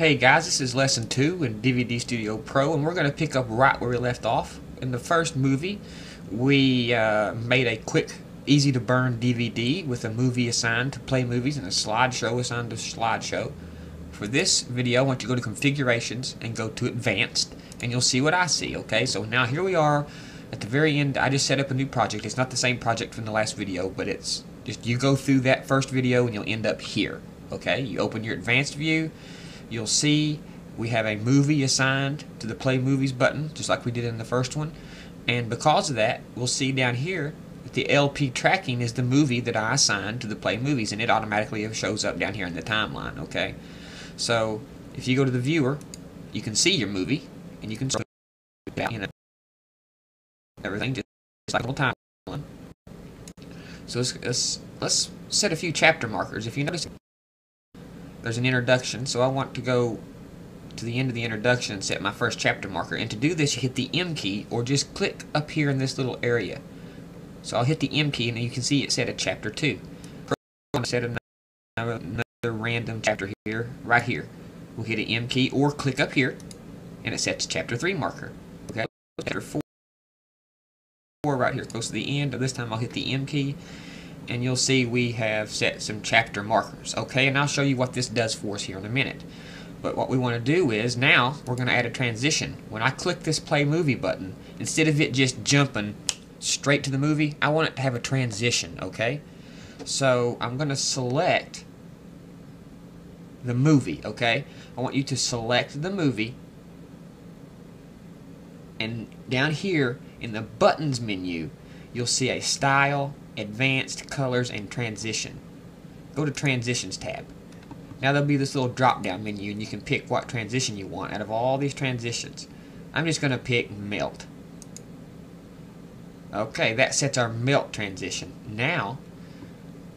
Hey guys, this is lesson 2 in DVD Studio Pro and we're going to pick up right where we left off. In the first movie, we uh, made a quick, easy to burn DVD with a movie assigned to play movies and a slideshow assigned to slideshow. For this video, I want you to go to configurations and go to advanced and you'll see what I see, okay? So now here we are at the very end. I just set up a new project. It's not the same project from the last video, but it's just you go through that first video and you'll end up here, okay? You open your advanced view you'll see we have a movie assigned to the play movies button just like we did in the first one. And because of that we'll see down here that the LP tracking is the movie that I assigned to the play movies and it automatically shows up down here in the timeline okay? So if you go to the viewer you can see your movie and you can start everything just like a little timeline. So let's, let's, let's set a few chapter markers. If you notice there's an introduction, so I want to go to the end of the introduction and set my first chapter marker. And to do this, you hit the M key or just click up here in this little area. So I'll hit the M key and you can see it set a chapter 2. I'm set another, another random chapter here, right here. We'll hit an M key or click up here and it sets chapter 3 marker. Okay, chapter 4 right here close to the end. This time I'll hit the M key and you'll see we have set some chapter markers. Okay, and I'll show you what this does for us here in a minute. But what we want to do is now we're going to add a transition. When I click this play movie button, instead of it just jumping straight to the movie, I want it to have a transition, okay? So I'm going to select the movie, okay? I want you to select the movie and down here in the buttons menu, you'll see a style Advanced Colors and Transition. Go to Transitions tab. Now there'll be this little drop down menu and you can pick what transition you want out of all these transitions. I'm just going to pick Melt. Okay, that sets our melt transition. Now,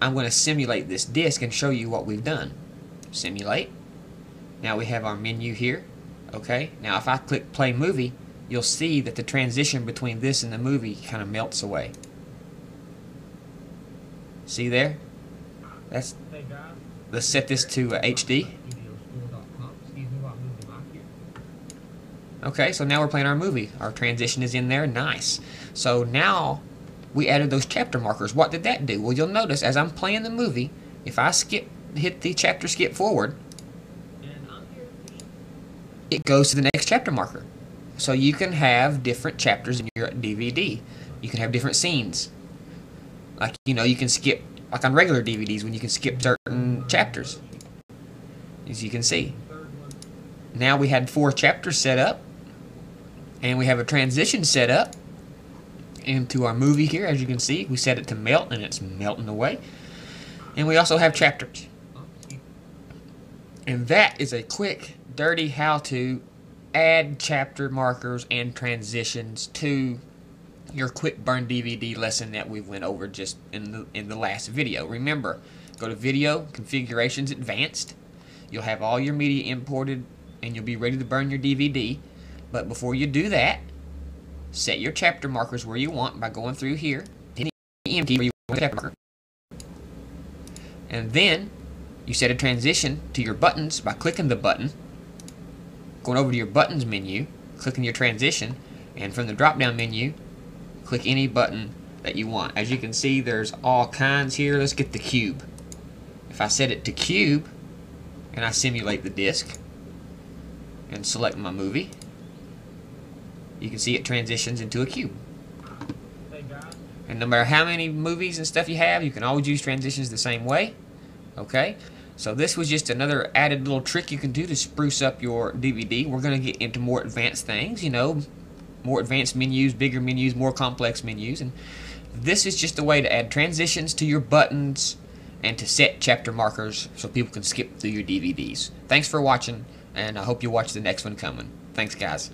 I'm going to simulate this disc and show you what we've done. Simulate. Now we have our menu here. Okay, now if I click play movie, you'll see that the transition between this and the movie kind of melts away. See there? That's. Let's set this to uh, HD. Okay, so now we're playing our movie. Our transition is in there. Nice. So now we added those chapter markers. What did that do? Well, you'll notice as I'm playing the movie, if I skip, hit the chapter skip forward, it goes to the next chapter marker. So you can have different chapters in your DVD. You can have different scenes. Like, you know, you can skip, like on regular DVDs, when you can skip certain chapters, as you can see. Now we had four chapters set up, and we have a transition set up into our movie here. As you can see, we set it to melt, and it's melting away. And we also have chapters. And that is a quick, dirty how to add chapter markers and transitions to your quick burn DVD lesson that we went over just in the in the last video. Remember, go to Video Configurations Advanced. You'll have all your media imported and you'll be ready to burn your DVD. But before you do that, set your chapter markers where you want by going through here, hitting empty where you want chapter marker. And then you set a transition to your buttons by clicking the button, going over to your buttons menu, clicking your transition, and from the drop down menu, click any button that you want. As you can see, there's all kinds here. Let's get the cube. If I set it to cube, and I simulate the disc, and select my movie, you can see it transitions into a cube. And no matter how many movies and stuff you have, you can always use transitions the same way. Okay? So this was just another added little trick you can do to spruce up your DVD. We're going to get into more advanced things, you know, more advanced menus, bigger menus, more complex menus. And this is just a way to add transitions to your buttons and to set chapter markers so people can skip through your DVDs. Thanks for watching, and I hope you watch the next one coming. Thanks, guys.